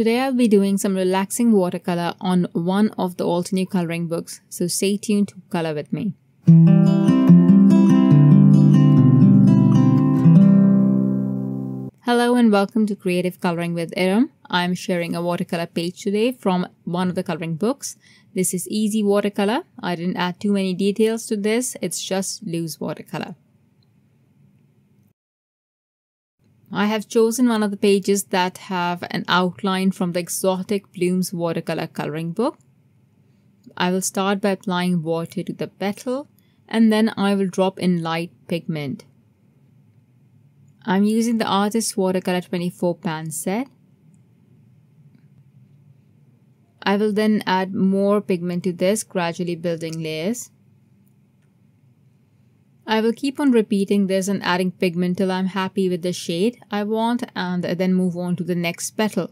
Today I'll be doing some relaxing watercolor on one of the Altenew coloring books, so stay tuned to color with me. Hello and welcome to Creative Coloring with Erum. I'm sharing a watercolor page today from one of the coloring books. This is easy watercolor. I didn't add too many details to this. It's just loose watercolor. I have chosen one of the pages that have an outline from the Exotic Blooms watercolor coloring book. I will start by applying water to the petal and then I will drop in light pigment. I'm using the Artist Watercolor 24 pan set. I will then add more pigment to this, gradually building layers. I will keep on repeating this and adding pigment till I'm happy with the shade I want and then move on to the next petal.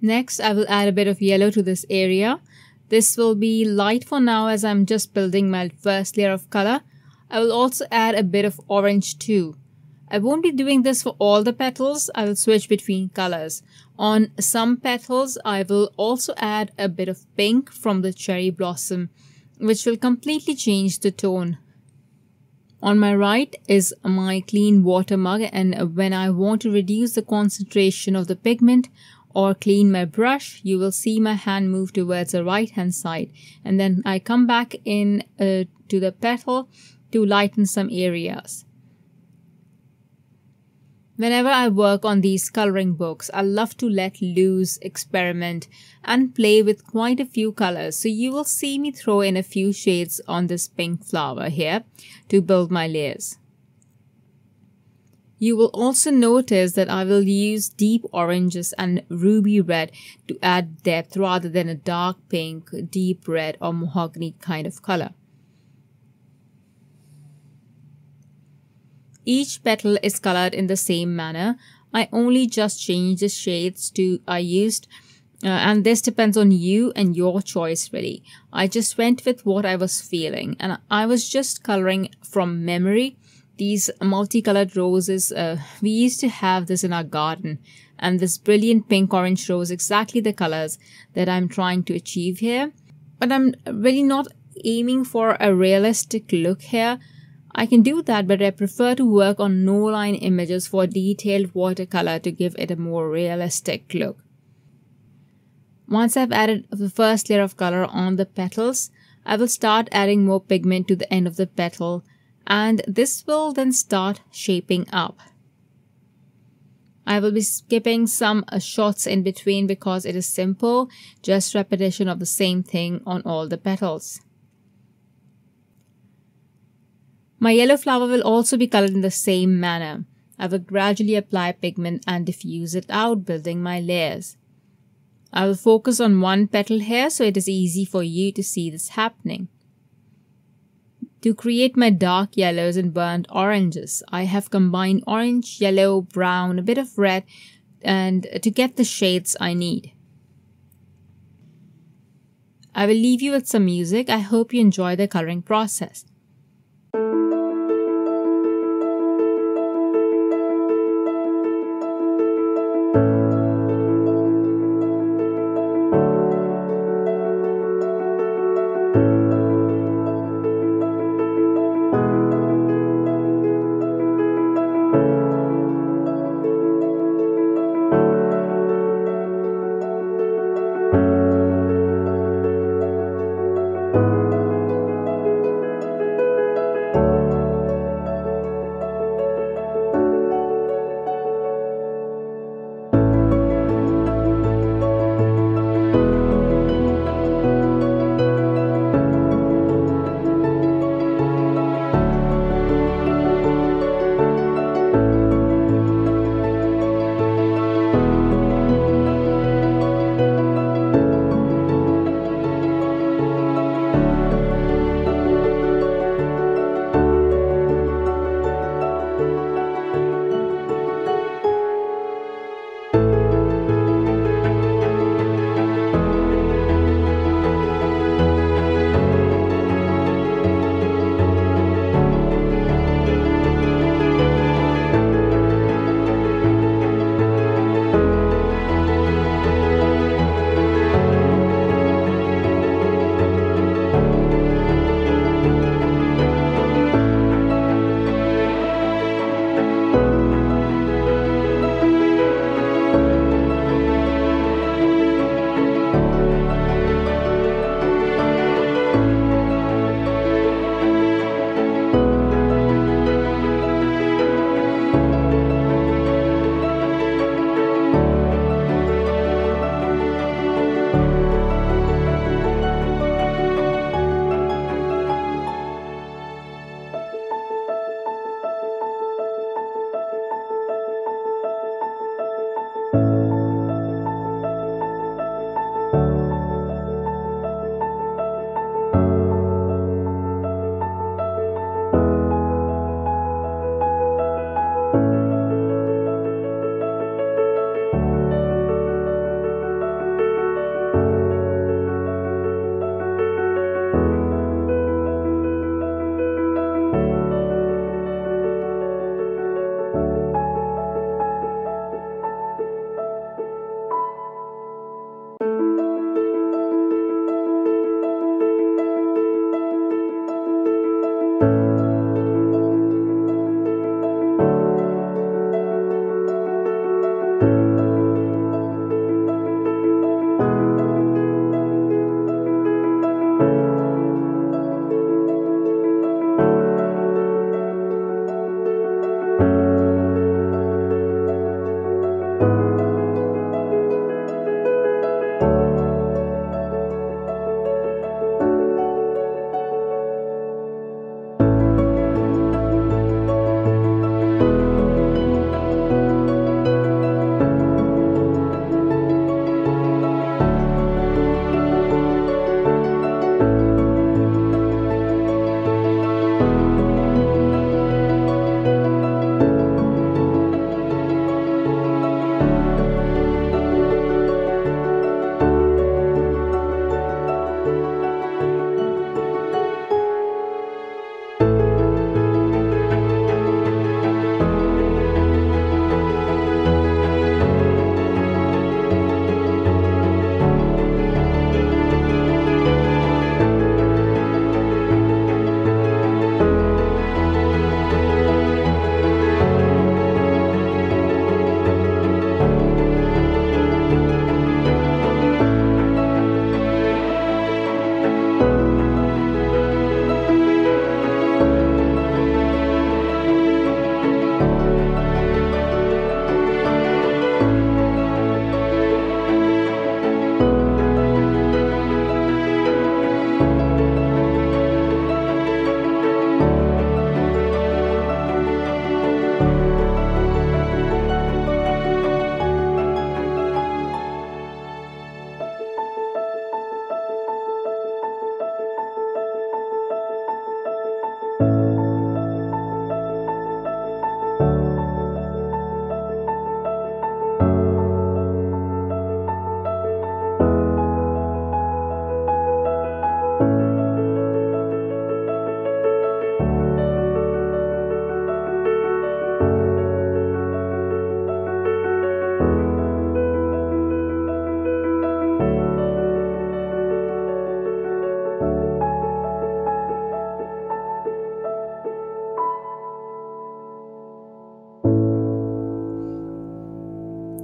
Next, I will add a bit of yellow to this area. This will be light for now as I'm just building my first layer of color. I will also add a bit of orange too. I won't be doing this for all the petals. I will switch between colors. On some petals, I will also add a bit of pink from the cherry blossom, which will completely change the tone on my right is my clean water mug and when I want to reduce the concentration of the pigment or clean my brush, you will see my hand move towards the right hand side and then I come back in uh, to the petal to lighten some areas. Whenever I work on these coloring books, I love to let loose, experiment, and play with quite a few colors. So you will see me throw in a few shades on this pink flower here to build my layers. You will also notice that I will use deep oranges and ruby red to add depth rather than a dark pink, deep red or mahogany kind of color. Each petal is colored in the same manner. I only just changed the shades to I used uh, and this depends on you and your choice really. I just went with what I was feeling and I was just coloring from memory. These multicolored roses, uh, we used to have this in our garden and this brilliant pink orange rose, exactly the colors that I'm trying to achieve here. But I'm really not aiming for a realistic look here. I can do that, but I prefer to work on no-line images for detailed watercolor to give it a more realistic look. Once I've added the first layer of color on the petals, I will start adding more pigment to the end of the petal and this will then start shaping up. I will be skipping some uh, shots in between because it is simple, just repetition of the same thing on all the petals. My yellow flower will also be colored in the same manner. I will gradually apply pigment and diffuse it out, building my layers. I will focus on one petal here so it is easy for you to see this happening. To create my dark yellows and burnt oranges, I have combined orange, yellow, brown, a bit of red, and to get the shades I need. I will leave you with some music. I hope you enjoy the coloring process.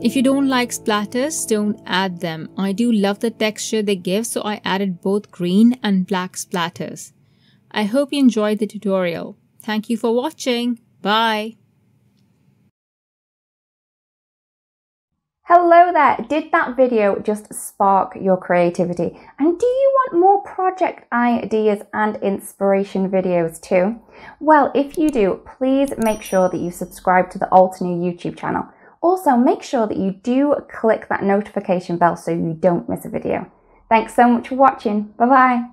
If you don't like splatters, don't add them. I do love the texture they give, so I added both green and black splatters. I hope you enjoyed the tutorial. Thank you for watching. Bye. Hello there! Did that video just spark your creativity? And do you want more project ideas and inspiration videos too? Well, if you do, please make sure that you subscribe to the Altenew YouTube channel. Also, make sure that you do click that notification bell so you don't miss a video. Thanks so much for watching. Bye bye.